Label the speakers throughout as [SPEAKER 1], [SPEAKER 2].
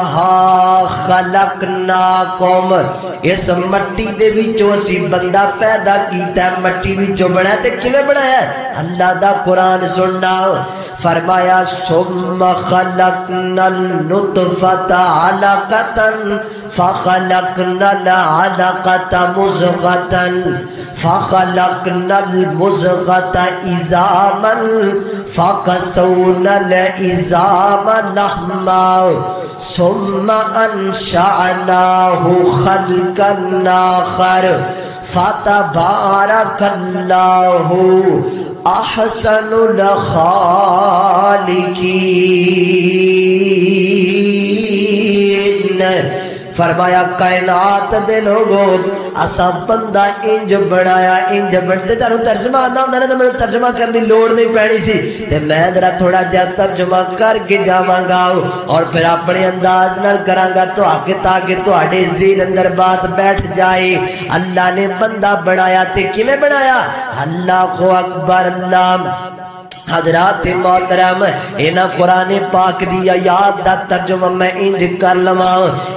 [SPEAKER 1] खलक ना कौम इस मट्टी दे विचों असी बंदा पैदा किया मट्टी विचों बनाया ते किवें बनाया अल्लाह दा कुरान सुनना फरमाया सुम खलकनल नुतफत अलकतन फखलकनल अलकत मुज़गतन फखलकनल मुज़गत इजामन फकसौनल इजाम लहमा सुम्मा अनशानाहु खलकन आखर फतबारकल्लाहु अहसनुल खालिकीन फरमाया, कायनात दे लोगो, असा बंदा इंज बनाया, इंज बनते तेन तर्जमा होंगे ना तो मैं तर्जमा करने की लोड़ नहीं पैनी सी। ते मैं जरा थोड़ा जहा तर्जमा करके जावगा और फिर अपने अंदाज न करांगा तो आगे ताकि थोड़े जीन अंदर बात बैठ जाए। अल्लाह ने बंदा बनाया, ते किवें बनाया? अल्लाह को अकबर, अल्लाह हजरात मोहतरम इना कुरान पाक दी याद दा तर्जुमा मैं इंज कर लवा।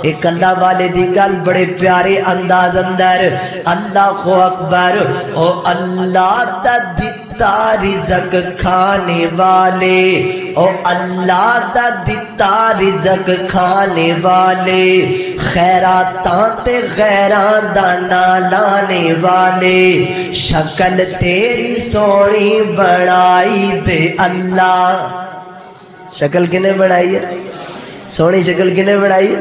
[SPEAKER 1] एक अल्लाह वाले दी गल बड़े प्यारे अंदाज अंदर, अल्लाह को अकबर, ओ अल्लाह दिता रिजक खाने वाले, ओ अल्लाह दा दिता रिजक खाने वाले, खैराता ते गैरा दाना लाने वाले, शक्ल तेरी सोनी बनाई दे अल्लाह। शक्ल किने बनाई है? सोनी शक्ल किने बनाई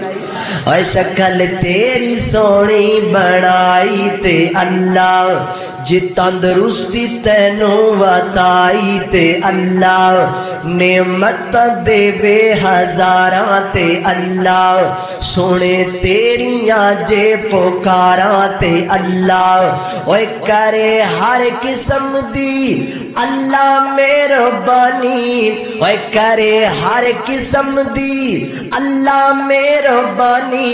[SPEAKER 1] और शक्ल तेरी सोनी बनाई ते अल्लाह। जे तंदरुस्ती तेनू बताई ते अल्लाह, नेमत दे बे हजारा ते अल्लाह, सुने तेरिया जे पुकारा ते अल्लाह। ओए करे हर किस्म दी अल्लाह मेहरबानी ओए करे हर किस्म दी। अल्लाह मेहरबानी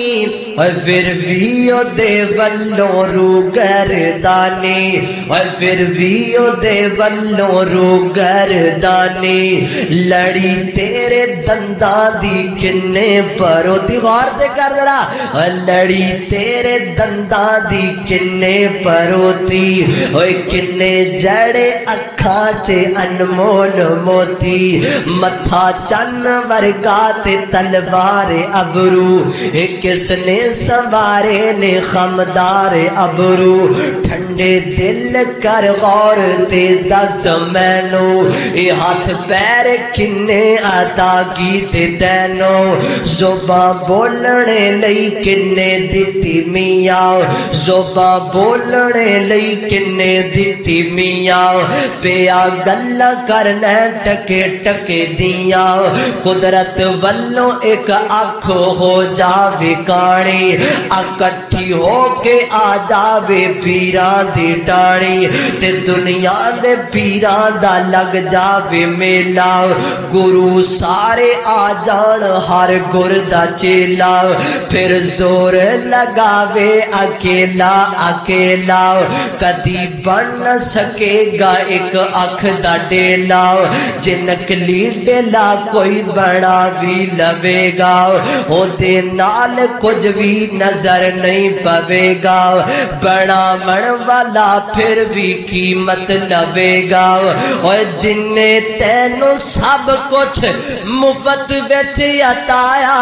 [SPEAKER 1] ओए फिर भी ओदे वल्लों रू गर्दानी और फिर भी ओदे वल्लों रू गर्दानी लड़ी तेरे दंदा दी किन्ने परो। दीवार ते कर जरा। लड़ी तेरे दंदा दी किन्ने ओए किन्ने जड़े अखा च अनमोल मोती मथा चन वर्गा ते तलवार अबरू। किसने सवारे ने खमदार अबरू। ठंडे दिल कर गौर ते दस मैनू। ये हाथ पैर किन्ने अदा कीते तैनो। जोबा बोलने लई किन्ने दिती मिया। जोबा बोलने लई किन्ने दिती मिया। पिया गल करना टके टके दिया। कुदरत वल्लों एक अख हो जावे काणी अकठी हो के आ जावे पीरा दी टाणी ते दुनिया दे पीरा दा लग जावे मेला। गुरु सारे आ जान हर गुर दा चेला। फिर ज़ोर लगावे अकेला अकेला। कदी बन सकेगा एक अख दा डेला जे नकली डेला कोई बड़ा भी लवेगा ओदे नाल कुछ भी नज़र नहीं पवेगा बड़ा मन वाला फिर भी कीमत लवेगा और जिन्ने तेनों सब कुछ मुफ़्त बिच अताया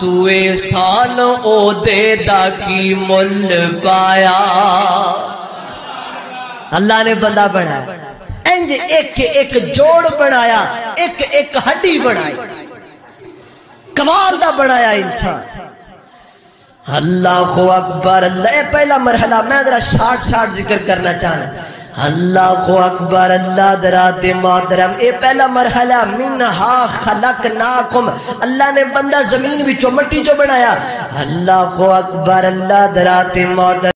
[SPEAKER 1] तू एहसान ओदे दा की मुल पाया। अल्लाह ने बंदा बनाया। इंज एक एक जोड़ बनाया एक एक हड्डी बनाई कमाल दा बनाया इंसान। अल्लाह अकबर। अल्लाह पहला मरहला, मैं जरा शार्ट शार्ट ज़िक्र करना चाहना। अल्लाह को अकबर, अल्लाह दराते मोहतरम ए, पहला मरहला मिन हा खलक नाकुम अल्लाह ने बंदा ज़मीन विचों मट्टी चो बनाया अल्लाह को अकबर, अल्लाह दरा दराते मोहतरम